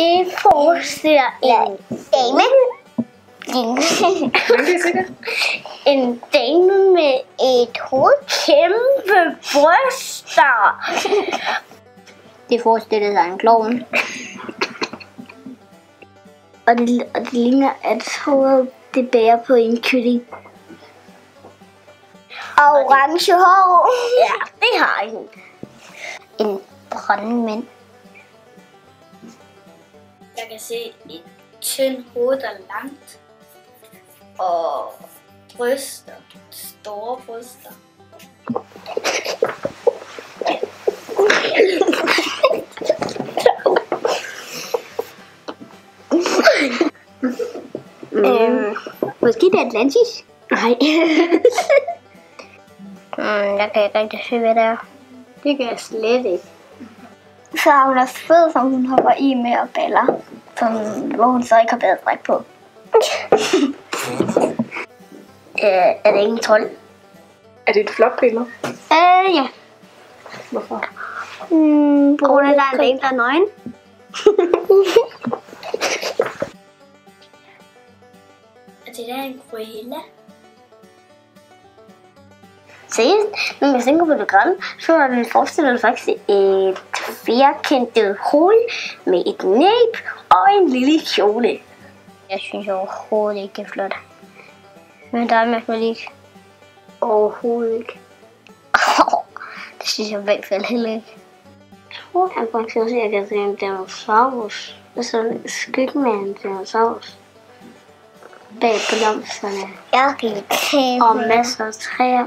Det forestiller en dame. I se det? en dame med et hoved kæmpe bryster. Det forestiller sig en klovn. Og det, og det ligner, at hovedet det bærer på en kylling. Og orange hår. Ja, det har en. En brandmænd. Kan se et tyndt hoved, der er langt. Og bryster. Store bryster. Øhm, måske det er Atlantis? Nej. mm, jeg kan ikke rigtig se, hvad det er. Det kan jeg slet ikke. Så har hun også fed, som hun hopper i med og baller. Som, hvor hun så ikke har badedræk på. øh, er det ikke en trold? Er det et flot billede? Øh, ja. Hvorfor? Mm, på grund af, der er en der er nøgen. Og det der er en gorilla. Seriøst, når jeg tænker på det grønne, så er det forestiller det faktisk et firkantet hoved med et næb og en lille kjole. Jeg synes overhovedet ikke, det er flot. Men der er mærkeligt ikke. Overhovedet ikke. det synes jeg i hvert fald heller ikke. Jeg tror, jeg faktisk også, at jeg kan se en dinosaurus. Altså skyggen med en dinosaurus. Bag blomsterne. Jeg kan Øh, Og masser af træer.